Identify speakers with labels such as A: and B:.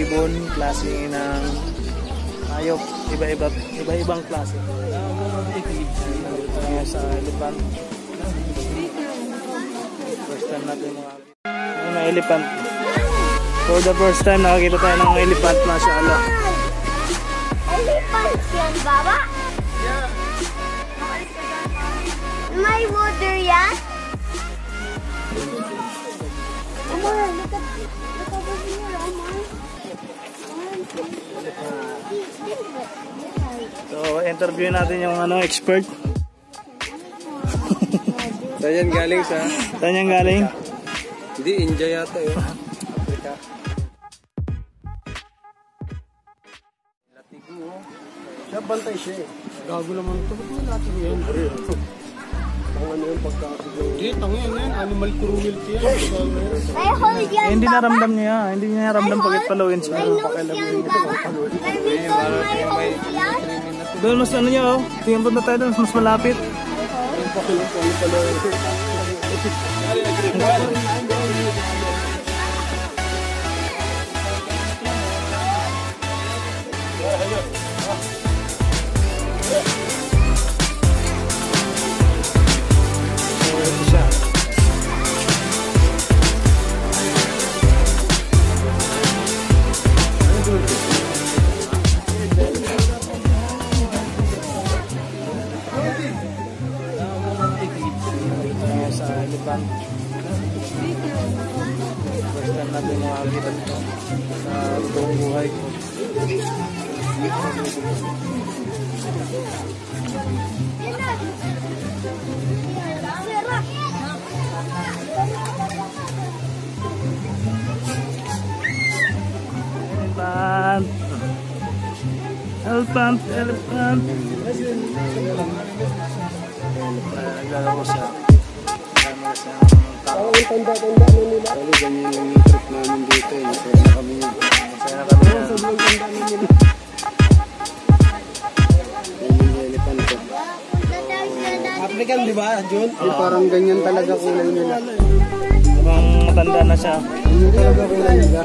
A: ibon, klase ng hayop, iba-iba, iba-ibang klase. Kaya sa elephant. First time natin mga na elephant. For the first time nakakita tayo ng elephant, mashallah.
B: Elephants yan, baba? May water yan?
A: Interview natin yung ano, expert.
C: Saan yan galing sa?
A: Saan galing?
C: Hindi, India yata yun. Africa. Latigo. Siya bantay siya eh. Gago naman ito. Ba't may latigo yan? Ano yung pagkakagawa? Hindi, yan. Animal cruelty yan.
B: Hold yan,
A: Eh, hindi naramdam niya. Hindi niya naramdam pag ipalawin siya.
B: May nose yan, baba? May wiggle, may hold yan?
A: Doon mas ano niya oh. Tingnan punta tayo doon, mas malapit.
C: Yung pakilang ko ano pala.
A: Elephant. First time natin makakita ito sa buong buhay ko. Elephant. Elephant, elephant. Naglalaro siya.
C: Ang tanda-tanda na nila. Ano ganyan yung trip namin dito eh. Kaya na kami yun.
A: Masaya na kami na.
C: Sobrang tanda na nila. African di ba, Jun? Eh, parang ganyan talaga kulay nila.
A: Habang matanda na siya.
C: Ganyan talaga kulay nila.